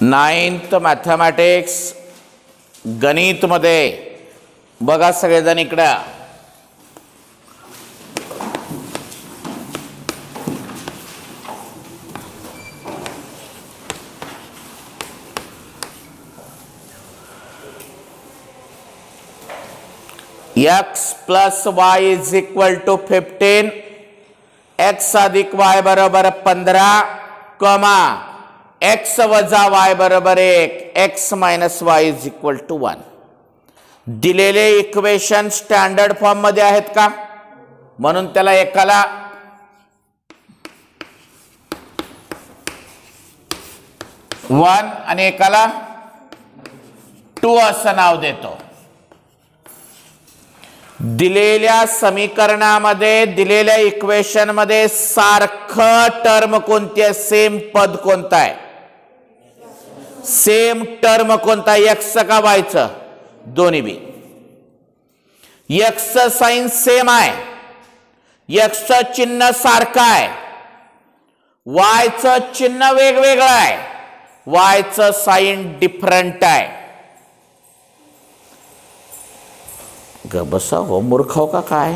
Ninth mathematics गणितमध्ये बघा सगळेजण इकडं. X plus Y is equal to fifteen X अधिक वाय बरोबर पंधरा कमा. एक्स वजा वाय बरोबर एक X minus Y is equal to one दिलेले इक्वेशन स्टँडर्ड फॉर्ममध्ये आहेत का? म्हणून त्याला एकाला वन आणि एकाला टू असं नाव देतो. दिलेल्या समीकरणामध्ये दिलेल्या इक्वेशनमध्ये सारखं टर्म कोणती आहे? सेम पद कोणतं आहे? सेम टर्म कोणता? एक्स का वायचं दोन्ही बी. एक्स साईन सेम आहे. एक्स चिन्ह सारखं आहे. वायचं चिन्ह वेगवेगळं आहे. वायचं साईन डिफरंट आहे. ग बसा हो मूर्खाव हो का काय?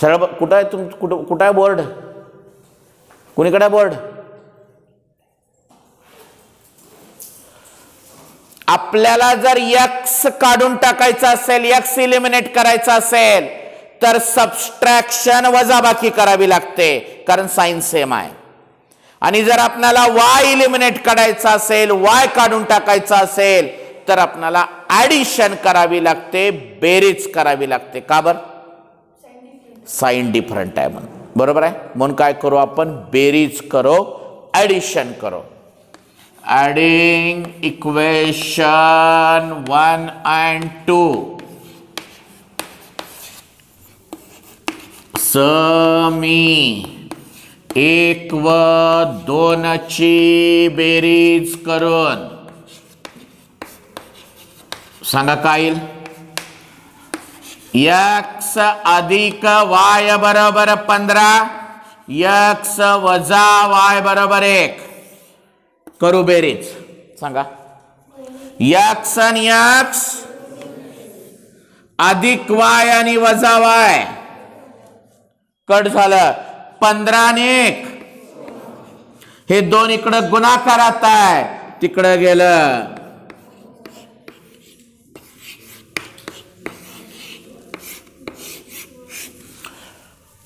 सरळ कुठं आहे तुम कुठं कुठं आहे बोर्ड कुणीकडे बोर्ड आपल्याला जर यक्स काढून टाकायचं असेल यक्स इलिमिनेट करायचं असेल तर सबस्ट्रॅक्शन वजाबाकी करावी लागते कारण साईन सेम आहे. आणि जर आपल्याला वाय इलिमिनेट काढायचा असेल वाय काढून टाकायचा असेल तर आपल्याला ऍडिशन करावी लागते बेरीज करावी लागते. का बर? साईन डिफरंट आहे म्हणून. बरोबर आहे? म्हणून काय करू आपण? बेरीज करो ऍडिशन करो. Adding equation one and two मी एक व दोनची बेरीज करून सांगा काय येईल यक्स अधिक वाय बरोबर पंधरा यक्स वजा वाय बरोबर एक करू बेरीज सांगा. यक्स आणि यक्स. अधिक वाय आणि वजा वाय. कट झालं. पंधरा आणि एक. हे दोन इकडं गुणाकारात आहे. तिकडं गेलं.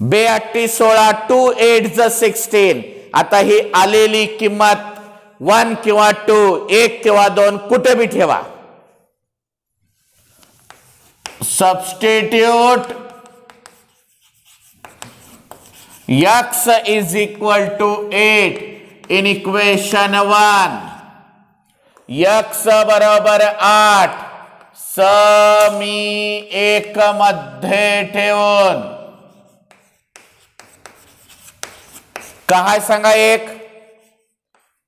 बेअट्टी सोळा टू एट ज सिक्स्टीन आता ही आलेली किंमत वन किंवा टू एक किंवा दोन कुठे बी ठेवा. Substitute X is equal to eight in equation one X बरोबर आठ. समी एक मध्ये ठेवून. काय सांगा एक?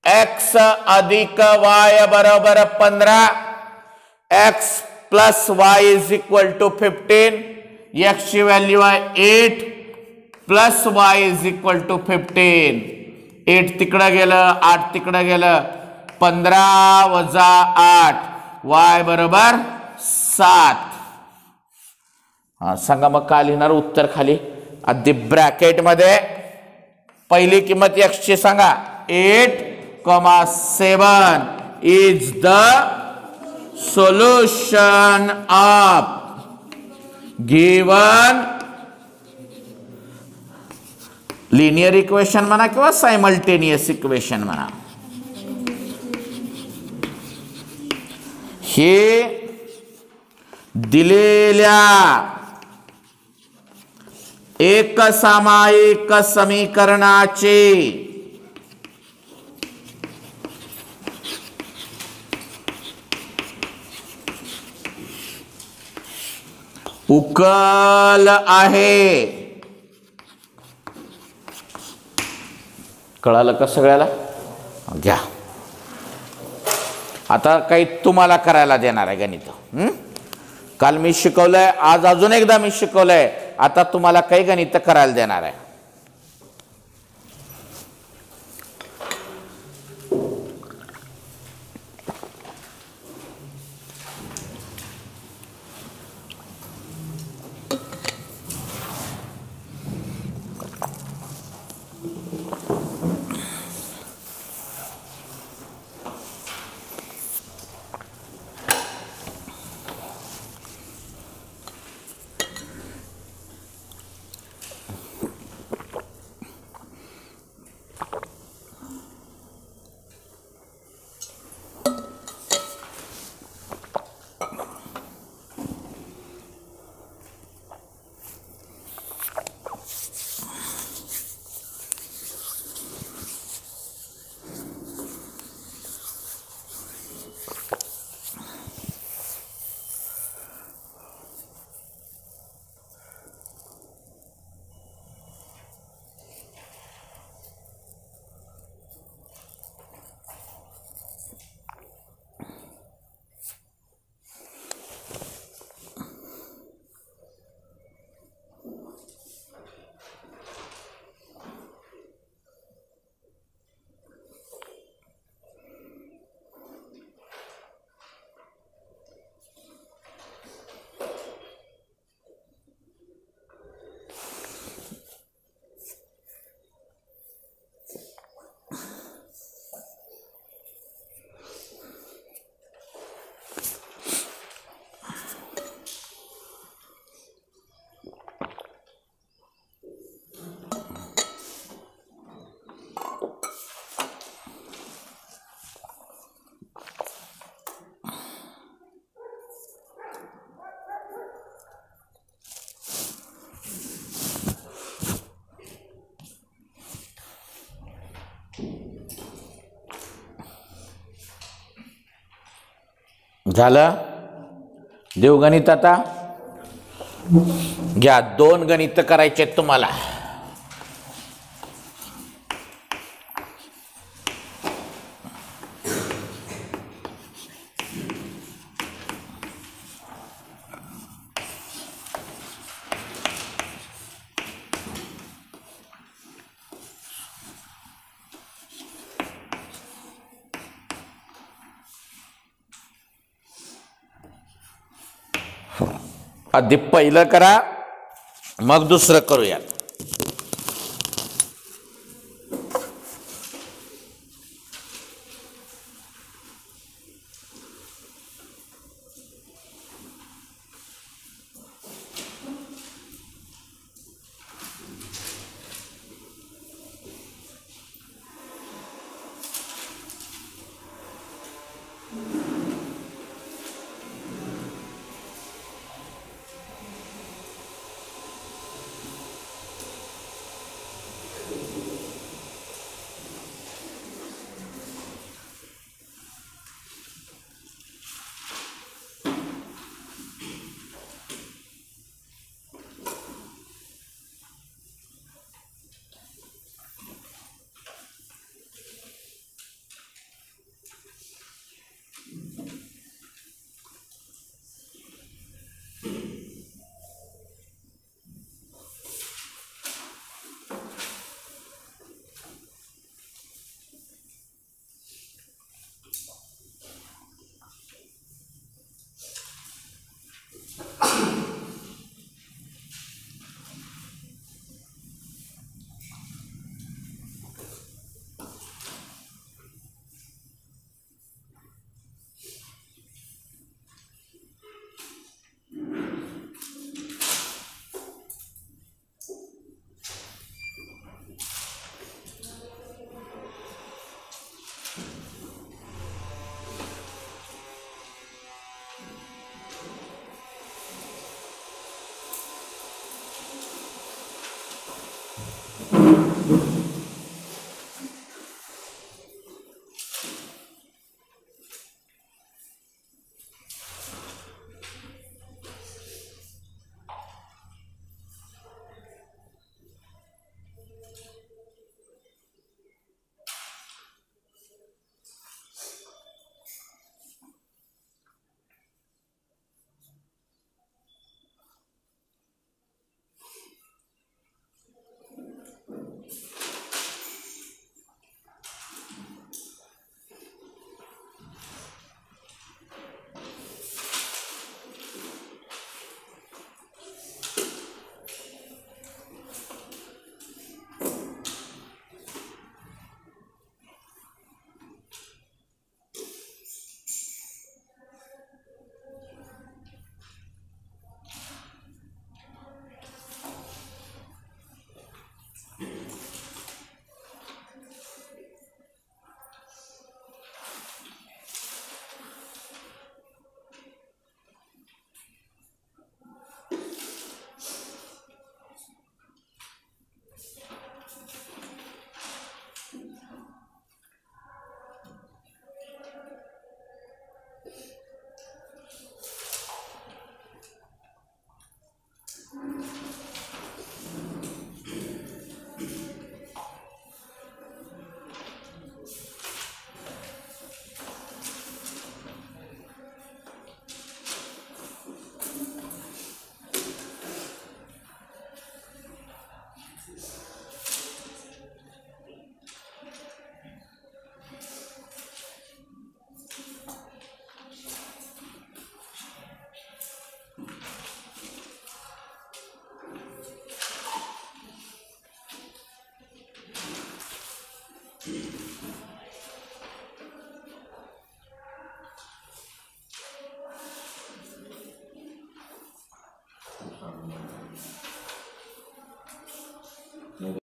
एक्स अधिक वाय बरोबर पंधरा X plus Y is equal to fifteen एक्सची value आहे eight plus Y is equal to fifteen eight तिकडं गेलं आठ तिकडं गेलं पंधरा वजा आठ वाय बरोबर सात. हा सांगा मग का लिहिणार उत्तर खाली? अगदी ब्रॅकेटमध्ये पहिली किंमत एक्सची सांगा. Eight comma seven is the solution of given linear equation म्हणा किंवा सायमल्टेनियस इक्वेशन म्हणा. हे दिलेल्या एक सामायिक समीकरणाचे उकल आहे. कळालं का सगळ्याला? घ्या. आता काही तुम्हाला करायला देणार आहे गणित. काल मी शिकवलंय आज अजून एकदा मी शिकवलंय. आता तुम्हाला काही गणित करायला देणार आहे. झालं? देवगणित आता? घ्या दोन गणित करायचे आहेत तुम्हाला. आधी पहिलं करा मग दुसरं करूया